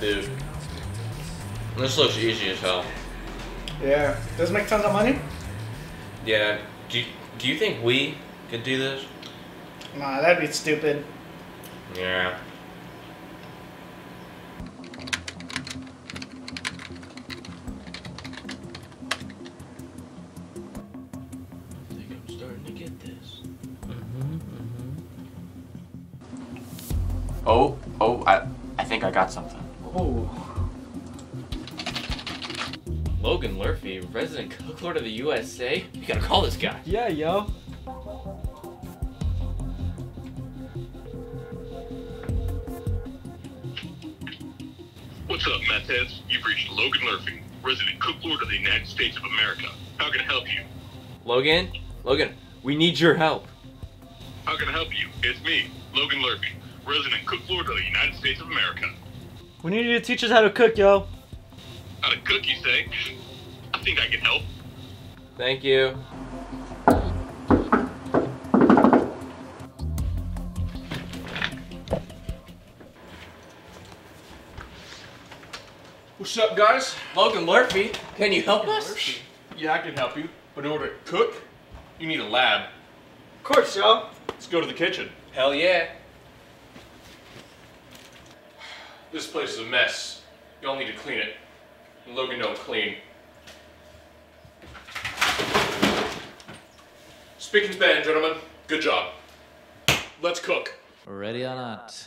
Dude, this looks easy as hell. Yeah. Does it make tons of money? Yeah. Do you, do you think we could do this? Nah, that'd be stupid. Yeah. Oh, oh, I, I think I got something. Oh. Logan Murphy, resident cook lord of the USA. You gotta call this guy. Yeah, yo. What's up, meth heads? You've reached Logan Murphy, resident cook lord of the United States of America. How can I help you? Logan, Logan, we need your help. How can I help you? It's me, Logan Murphy, resident cook lord of the United States of America. We need you to teach us how to cook, yo. How to cook, you say? I think I can help. Thank you. What's up, guys? Logan Murphy, can you help us? Yeah, I can help you. But in order to cook, you need a lab. Of course, yo. Let's go to the kitchen. Hell yeah. This place is a mess. Y'all need to clean it. Logan don't clean. Speaking to band, gentlemen. Good job. Let's cook. Ready or not.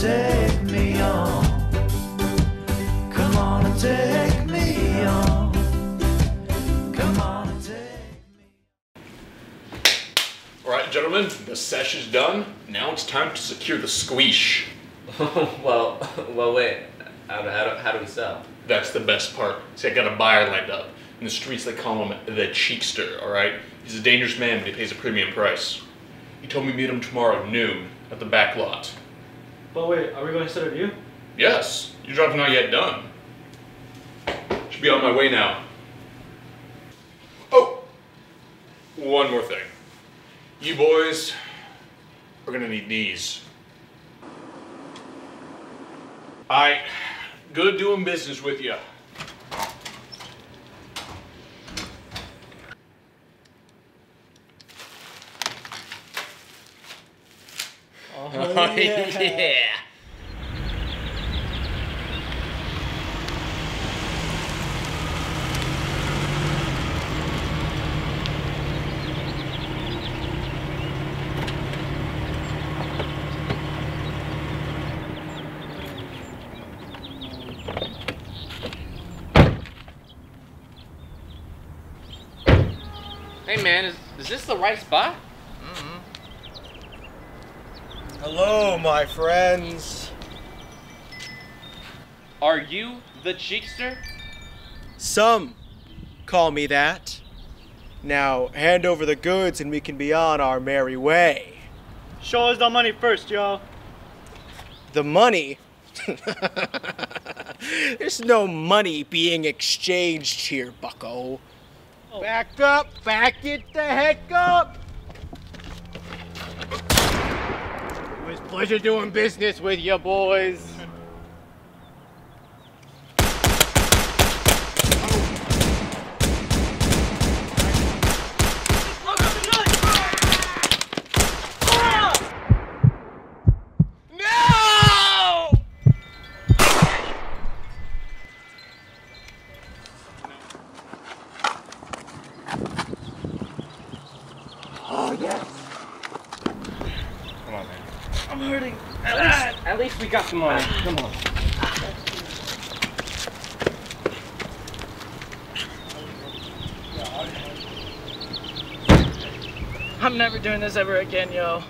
take me on. Come on and take me on. Come on and take Alright, gentlemen, the sesh is done. Now it's time to secure the squeesh. well, well, wait. How do, how do, how do we sell? That's the best part. See, I got a buyer lined up. In the streets, they call him the Cheekster, alright? He's a dangerous man, but he pays a premium price. He told me to meet him tomorrow at noon at the back lot. But wait, are we going instead of you? Yes, your job's not yet done. Should be on my way now. Oh, one more thing. You boys are gonna need these. I good doing business with you. Oh, yeah. Hey man, is, is this the right spot? Hello, my friends. Are you the Cheekster? Some call me that. Now, hand over the goods and we can be on our merry way. Show us the money first, y'all. The money? There's no money being exchanged here, bucko. Oh. Back up, back it the heck up! Pleasure doing business with you boys. Oh, yes! I'm hurting. At least, at least we got the money. Come on. I'm never doing this ever again, yo.